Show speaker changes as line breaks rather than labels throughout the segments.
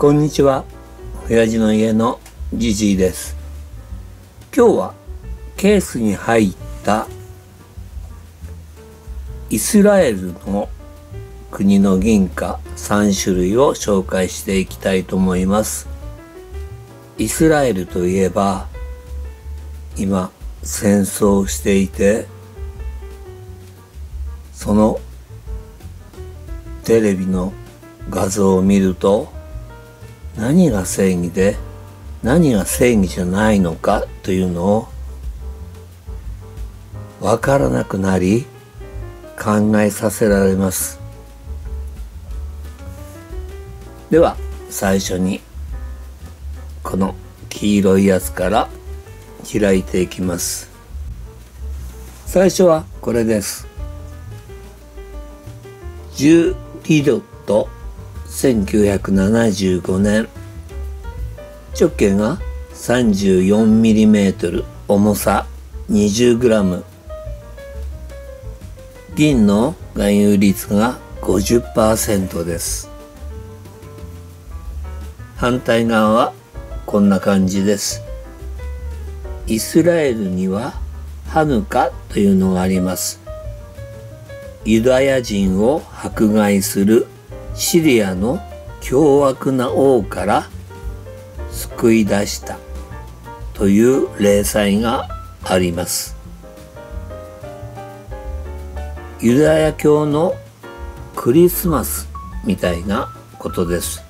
こんにちは。親父の家のじじいです。今日はケースに入ったイスラエルの国の銀貨3種類を紹介していきたいと思います。イスラエルといえば今戦争していてそのテレビの画像を見ると何が正義で何が正義じゃないのかというのをわからなくなり考えさせられます。では最初にこの黄色いやつから開いていきます。最初はこれです。10リドと1975年。直径が 34mm 重さ 20g 銀の含有率が50%です。反対側はこんな感じです。イスラエルにはハヌカというのがあります。ユダヤ人を迫害するシリアの凶悪な王から救い出したという例祭があります。ユダヤ教のクリスマスみたいなことです。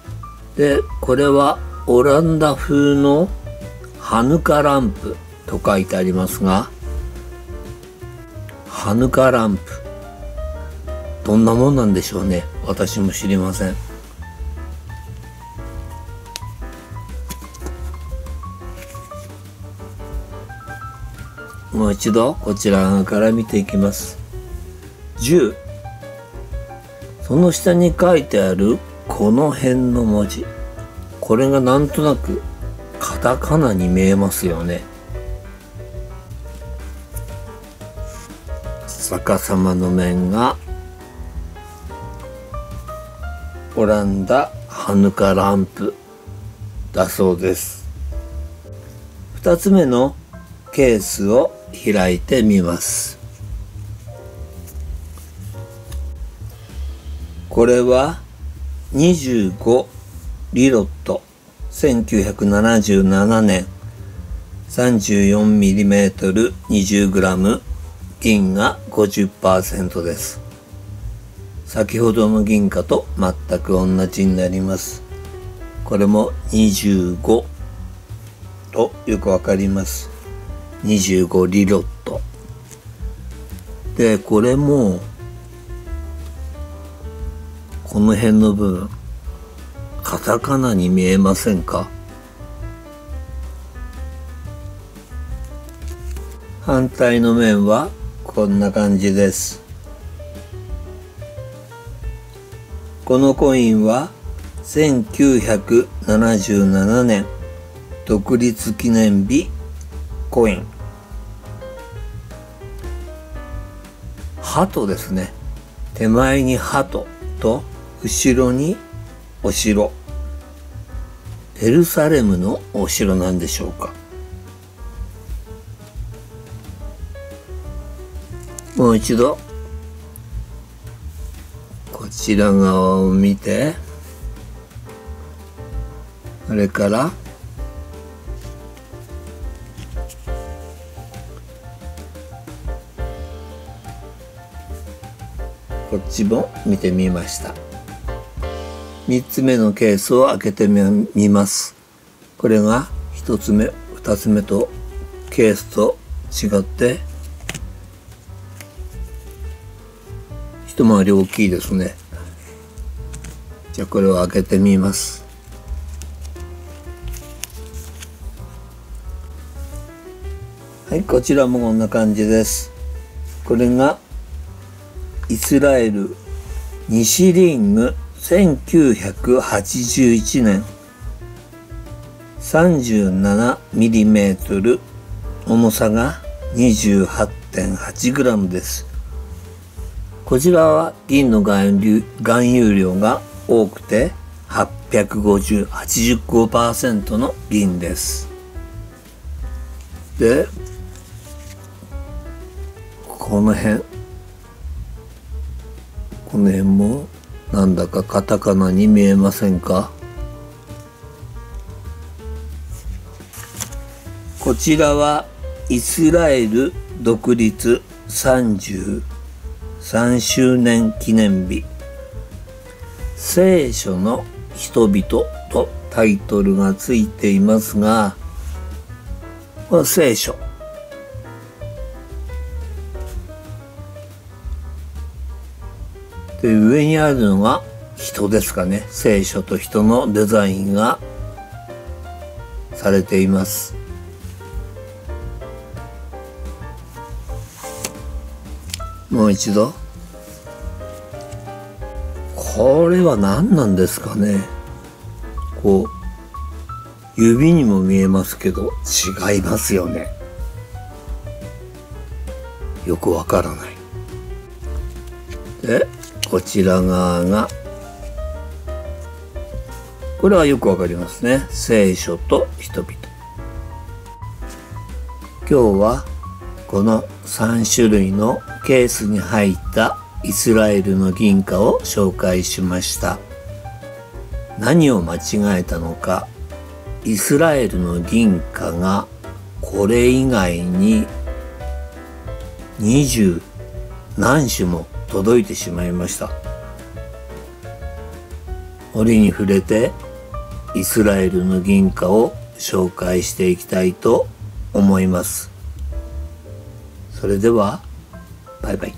でこれはオランダ風のハヌカランプと書いてありますがハヌカランプどんなもんなんでしょうね。私も知りません。もう一度こちら側から見ていきます。10その下に書いてあるこの辺の文字。これがなんとなくカタカナに見えますよね。逆さまの面がオランダハヌカランプだそうです。2つ目のケースを開いてみます。これは25リロット1977年。34mm20g 銀が50%です。先ほどの銀貨と全く同じになります。これも25とよくわかります。25リロット。でこれもこの辺の部分カタカナに見えませんか？反対の面はこんな感じです。このコインは1977年独立記念日コイン。鳩ですね。手前に鳩と後ろにお城。エルサレムのお城なんでしょうか。もう一度。ちら側を見てそれからこっちも見てみました。3つ目のケースを開けてみます。これが1つ目2つ目とケースと違って一回り大きいですね。じゃあこれを開けてみます。はいこちらもこんな感じです。これがイスラエル西リング1981年。37mm 重さが 28.8g です。こちらは銀の含有量が多くて850、85%の銀です。で、この辺、この辺もなんだかカタカナに見えませんか？こちらはイスラエル独立3周年記念日聖書の人々とタイトルがついていますが、これ聖書。で、上にあるのが人ですかね。聖書と人のデザインがされています。もう一度。これは何なんですかね。こう、指にも見えますけど、違いますよね。よくわからない。で、こちら側が、これはよくわかりますね。聖書と人々。今日はこの3種類のケースに入ったイスラエルの銀貨を紹介しました。何を間違えたのかイスラエルの銀貨がこれ以外に二十何種も届いてしまいました。折に触れてイスラエルの銀貨を紹介していきたいと思います。それではバイバイ